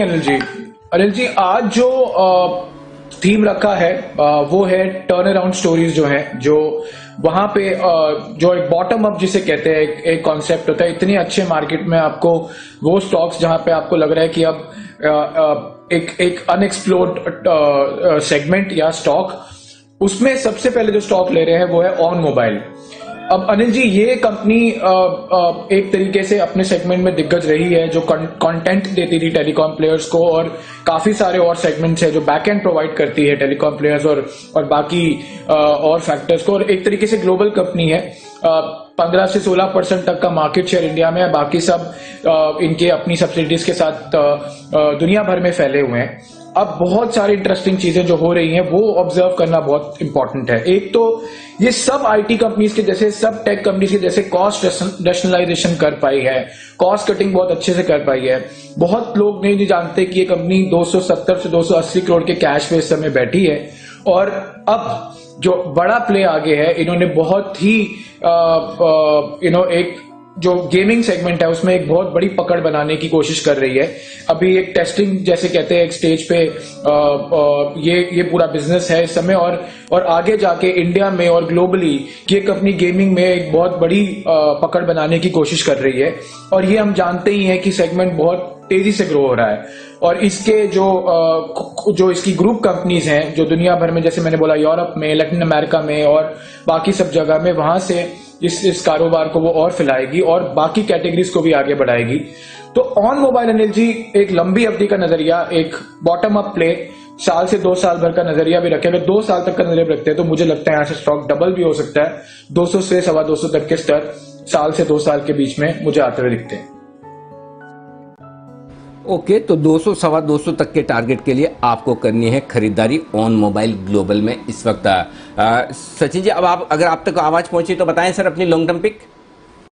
अनिल जी। अनिल जी आज जो थीम रखा है वो है टर्न अराउंड स्टोरीज जो है जो वहाँ पे जो एक बॉटम अप जिसे कहते हैं एक, कॉन्सेप्ट होता है इतने अच्छे मार्केट में आपको वो स्टॉक्स जहाँ पे आपको लग रहा है कि अब एक एक अनएक्सप्लोर्ड सेगमेंट या स्टॉक उसमें सबसे पहले जो स्टॉक ले रहे हैं वो है ऑन मोबाइल अब अनिल जी, ये कंपनी एक तरीके से अपने सेगमेंट में दिग्गज रही है, जो कंटेंट देती थी टेलीकॉम प्लेयर्स को और काफ़ी सारे और सेगमेंट्स है जो बैक एंड प्रोवाइड करती है टेलीकॉम प्लेयर्स और और बाकी और फैक्टर्स को। और एक तरीके से ग्लोबल कंपनी है। पंद्रह से सोलह परसेंट तक का मार्केट शेयर इंडिया में है। बाकी सब इनके अपनी सब्सिडीज के साथ दुनिया भर में फैले हुए हैं। अब बहुत सारी इंटरेस्टिंग चीज़ें जो हो रही हैं, वो ऑब्ज़र्व करना बहुत इंपॉर्टेंट है। एक तो ये सब आईटी कंपनीज़ के जैसे, सब टेक कंपनीज़ के जैसे कॉस्ट रेशनलाइजेशन कर पाई है। कॉस्ट कटिंग बहुत अच्छे से कर पाई है। बहुत लोग नहीं जानते कि ये कंपनी 270 से 280 करोड़ के कैश पे इस समय बैठी है। और अब जो बड़ा प्ले आगे है, इन्होंने बहुत ही यू नो एक जो गेमिंग सेगमेंट है उसमें एक बहुत बड़ी पकड़ बनाने की कोशिश कर रही है। अभी एक टेस्टिंग जैसे कहते हैं एक स्टेज पे आ, आ, ये ये पूरा बिज़नेस है इस समय और और आगे जाके इंडिया में और ग्लोबली ये कंपनी गेमिंग में एक बहुत बड़ी आ, पकड़ बनाने की कोशिश कर रही है। और ये हम जानते ही हैं कि सेगमेंट बहुत तेज़ी से ग्रो हो रहा है। और इसके जो जो इसकी ग्रुप कंपनीज़ हैं जो दुनिया भर में जैसे मैंने बोला यूरोप में लैटिन अमेरिका में और बाकी सब जगह में वहाँ से इस इस कारोबार को वो और फैलाएगी और बाकी कैटेगरीज को भी आगे बढ़ाएगी। तो ऑन मोबाइल अनिल जी, एक लंबी अवधि का नज़रिया, एक बॉटम अप प्ले साल से दो साल भर का नज़रिया भी रखे अगर दो साल तक का नज़रिया रखते हैं तो मुझे लगता है यहाँ से स्टॉक डबल भी हो सकता है 200 से सवा दो तक के स्तर साल से दो साल के बीच में मुझे आते हुए दिखते हैं। ओके तो 200 सवा 200 तक के टारगेट के लिए आपको करनी है खरीदारी ऑन मोबाइल ग्लोबल में इस वक्त। सचिन जी, अब आप, अगर आप तक आवाज़ पहुँची तो बताएँ सर अपनी लॉन्ग टर्म पिक